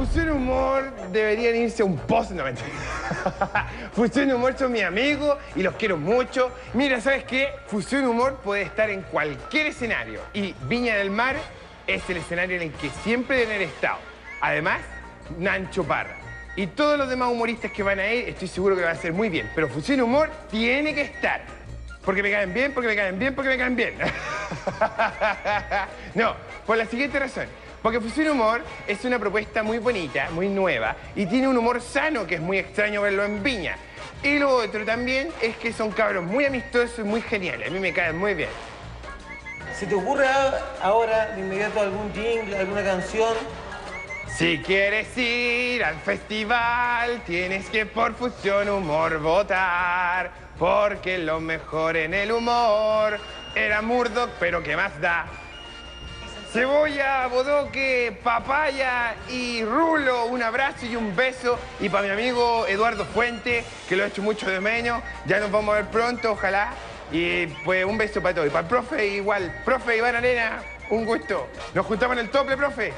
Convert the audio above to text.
Fusión Humor deberían irse a un post, no mentira. Fusión Humor son mis amigos y los quiero mucho. Mira, ¿sabes qué? Fusión Humor puede estar en cualquier escenario y Viña del Mar es el escenario en el que siempre deben haber estado. Además, Nancho Parra. Y todos los demás humoristas que van a ir, estoy seguro que va a ser muy bien. Pero Fusión Humor tiene que estar. Porque me caen bien, porque me caen bien, porque me caen bien. no, por la siguiente razón. Porque Fusión Humor es una propuesta muy bonita, muy nueva, y tiene un humor sano que es muy extraño verlo en Viña. Y lo otro también es que son cabros muy amistosos y muy geniales. A mí me caen muy bien. ¿Se te ocurre ahora de inmediato algún jingle, alguna canción? Si quieres ir al festival, tienes que por Fusión Humor votar. Porque lo mejor en el humor era Murdoch, pero ¿qué más da? Cebolla, bodoque, papaya y rulo, un abrazo y un beso. Y para mi amigo Eduardo Fuente, que lo he hecho mucho de menos, ya nos vamos a ver pronto, ojalá. Y pues un beso para todos. Y para el profe igual. Profe Iván Arena, un gusto. Nos juntamos en el tople, profe.